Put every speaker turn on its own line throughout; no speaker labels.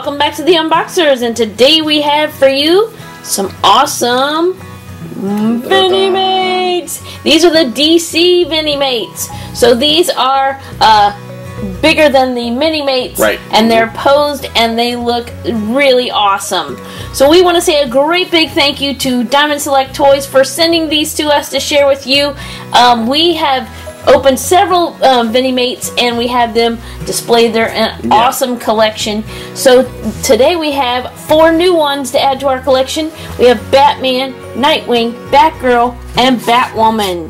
welcome back to the Unboxers, and today we have for you some awesome Vinimates. These are the DC Vinimates. So these are uh, bigger than the Minimates,
Right.
and they're posed and they look really awesome. So we want to say a great big thank you to Diamond Select Toys for sending these to us to share with you. Um, we have opened several um, Vinimates and we have them display their uh, awesome collection. So today we have four new ones to add to our collection. We have Batman, Nightwing, Batgirl, and Batwoman.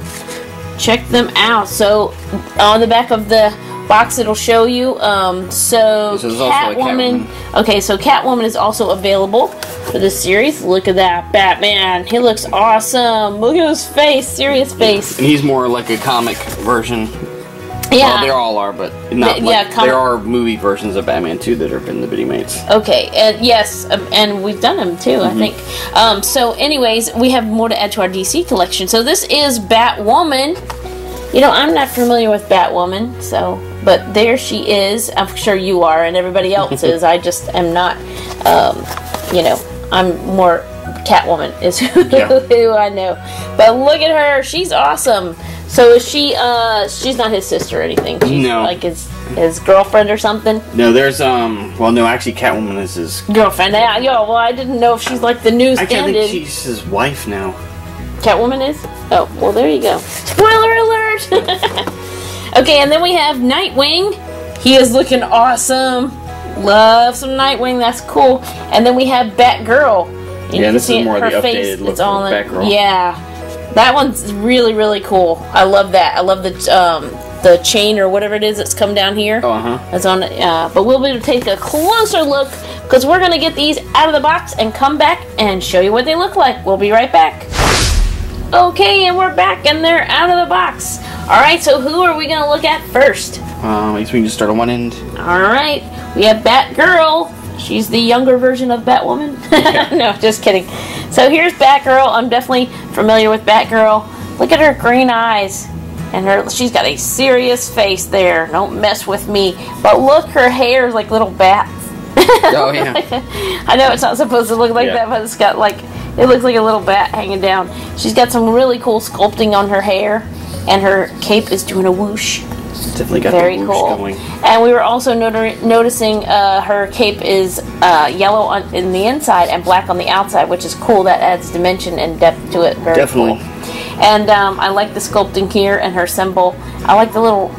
Check them out. So on the back of the box it'll show you. Um, so Catwoman. Okay, so Catwoman is also available for this series. Look at that Batman. He looks awesome. Look at his face, serious face.
And he's more like a comic version.
Yeah.
Well, they all are, but not
Th-
like,
yeah,
there are movie versions of Batman too that have been the Bitty Mates.
Okay, and yes, um, and we've done them too, I think. Um, so, anyways, we have more to add to our DC collection. So, this is Batwoman. You know, I'm not familiar with Batwoman, so, but there she is. I'm sure you are, and everybody else is. I just am not, um, you know, I'm more Catwoman is who,
Yeah.
who I know. But look at her, she's awesome. So is she? Uh, she's not his sister or anything. She's
No.
like his his girlfriend or something.
No, there's um. Well, no, actually, Catwoman is his.
girlfriend. Yeah, yo, well, I didn't know if she's like the new
I think she's his wife now.
Catwoman is. Oh, well, there you go. Spoiler alert. Okay, and then we have Nightwing. He is looking awesome. Love some Nightwing. That's cool. And then we have Batgirl. And
Yeah, this is more
her
the
face.
updated look
It's all in-
Batgirl.
Yeah, that one's really really cool. I love that. I love the um the chain or whatever it is that's come down here.
Oh, uh huh.
That's on. Uh, but we'll be able to take a closer look because we're gonna get these out of the box and come back and show you what they look like. We'll be right back. Okay, and we're back and they're out of the box. All right, so who are we gonna look at first?
Um, I guess we can just start on one end.
All right, we have Batgirl. She's the younger version of Batwoman. no, just kidding. So here's Batgirl. I'm definitely familiar with Batgirl. Look at her green eyes. And her she's got a serious face there. Don't mess with me. But look, her hair is like little bats.
Oh yeah.
I know it's not supposed to look like
Yeah.
that, but it's got like it looks like a little bat hanging down. She's got some really cool sculpting on her hair, and her cape is doing a whoosh.
Definitely got
Very
the whoosh
cool.
going.
And we were also noti- noticing uh, her cape is uh, yellow on, in the inside and black on the outside, which is cool. That adds dimension and depth to it. Very
Definitely.
cool. And um, I like the sculpting here and her symbol. I like the little.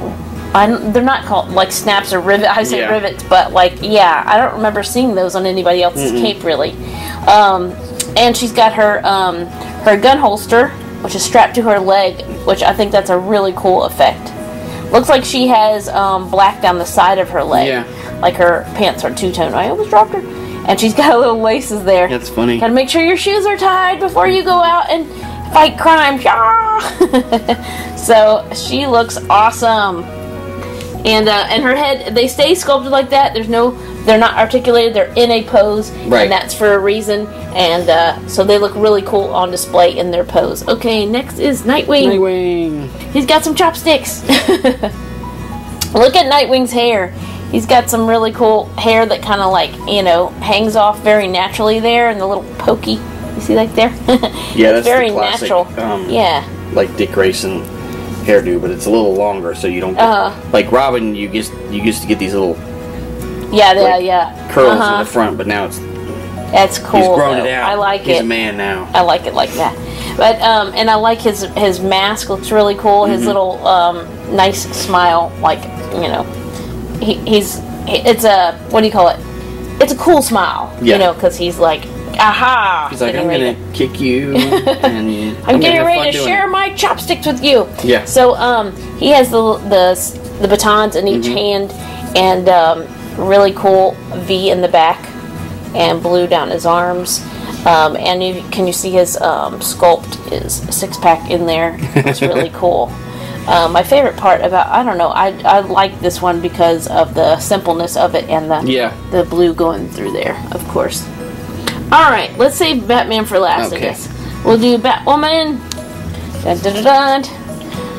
I, they're not called like snaps or rivet. I say
Yeah.
rivets, but like yeah, I don't remember seeing those on anybody else's cape really. Um, and she's got her um, her gun holster, which is strapped to her leg, which I think that's a really cool effect. Looks like she has um, black down the side of her leg.
Yeah.
Like her pants are two tone. I almost dropped her. And she's got a little laces there.
That's funny.
Gotta make sure your shoes are tied before you go out and fight crime. So she looks awesome. And uh, and her head, they stay sculpted like that. There's no, they're not articulated. They're in a pose,
Right.
and that's for a reason. And uh, so they look really cool on display in their pose. Okay, next is Nightwing.
Nightwing.
He's got some chopsticks. Look at Nightwing's hair. He's got some really cool hair that kind of like, you know, hangs off very naturally there and the little pokey. You see like there?
Yeah, that's the
very
classic,
natural.
um,
yeah.
Like Dick Grayson hairdo, but it's a little longer, so you don't get
Uh-huh.
like Robin. You used you used to get these little
Yeah, yeah,
like,
yeah.
curls
Uh-huh.
in the front, but now it's
That's cool.
he's grown
though.
it out.
I like
he's
it.
a man now.
I like it like that. But um, and I like his his mask looks really cool.
Mm-hmm.
His little um, nice smile, like you know, he, he's it's a what do you call it? It's a cool smile,
Yeah.
you know, because he's like, aha!
He's like, I'm
ready
gonna kick you, and
I'm,
gonna
getting ready to share
it."
my chopsticks with you.
Yeah.
So um, he has the the the batons in each
Mm-hmm.
hand, and um, really cool V in the back, and blue down his arms. Um, and you, can you see his um, sculpt, his six pack in there? It's really cool. Um, my favorite part about I don't know I, I like this one because of the simpleness of it and the
Yeah.
the blue going through there, of course. All right, let's save Batman for last. I guess we'll do Batwoman. Dun, dun, dun, dun.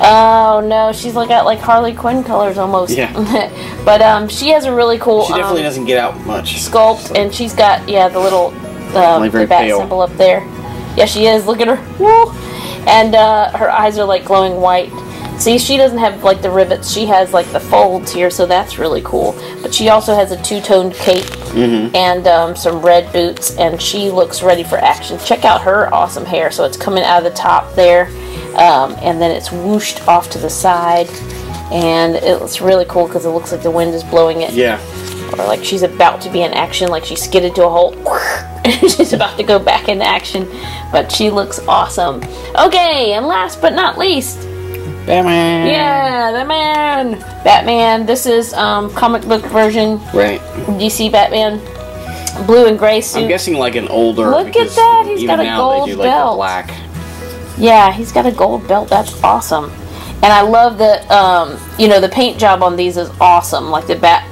Oh no, she's like got like Harley Quinn colors almost.
Yeah.
But um, she has a really cool
She definitely
um,
doesn't get out much.
sculpt, and she's got yeah the little um, the bat
pale.
symbol up there. Yeah, she is. Look at her. Woo! And uh, her eyes are like glowing white. See, she doesn't have like the rivets. She has like the folds here, so that's really cool. But she also has a two-toned cape
Mm-hmm.
and um, some red boots, and she looks ready for action. Check out her awesome hair. So it's coming out of the top there, um, and then it's whooshed off to the side, and it's really cool because it looks like the wind is blowing it
Yeah.
or like she's about to be in action, like she skidded to a halt, and she's about to go back into action. But she looks awesome. Okay, and last but not least,
Batman.
yeah, the man, Batman. This is um, comic book version
Right.
DC Batman, blue and gray suit.
I'm guessing like an older.
Look at that, He's got a gold
do like
belt.
black.
Yeah, he's got a gold belt. That's awesome. And I love that. Um, you know, the paint job on these is awesome. Like the bat,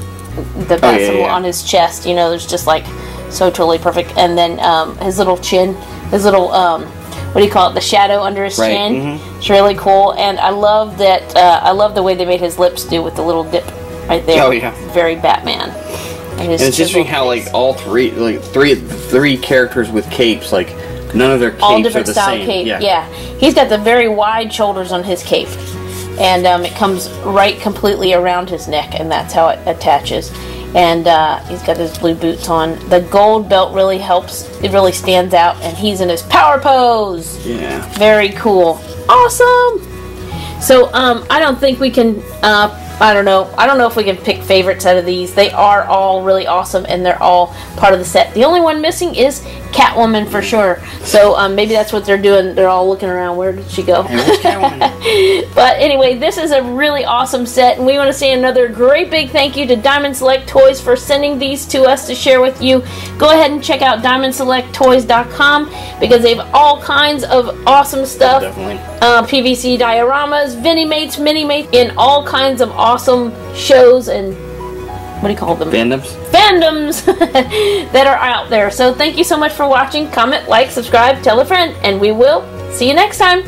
the bat
Oh, yeah,
symbol
yeah.
on his chest. You know, there's just like so totally perfect. And then um, his little chin, his little um, what do you call it? The shadow under his
Right,
chin.
mhm.
It's really cool. And I love that. Uh, I love the way they made his lips do with the little dip right there.
Oh, yeah.
very Batman. And,
And it's interesting how
face.
like all three, like three, three characters with capes, like none of their capes
all
are
different
the
style
same.
cape.
Yeah.
Yeah. he's got the very wide shoulders on his cape, and um, it comes right completely around his neck, and that's how it attaches. And uh, he's got his blue boots on. The gold belt really helps; it really stands out, and he's in his power pose.
Yeah.
Very cool, awesome. So um, I don't think we can. Uh, I don't know. I don't know if we can pick favorites out of these. They are all really awesome, and they're all part of the set. The only one missing is Catwoman for sure. So um, maybe that's what they're doing. They're all looking around. Where did she go?
Hey, where's Catwoman?
But anyway, this is a really awesome set, and we want to say another great big thank you to Diamond Select Toys for sending these to us to share with you. Go ahead and check out DiamondSelectToys.com because they have all kinds of awesome stuff
Definitely.
uh, PVC dioramas, Mini Mates, in all kinds of awesome shows and what do you call them?
Fandoms.
Fandoms that are out there. So thank you so much for watching. Comment, like, subscribe, tell a friend, and we will see you next time.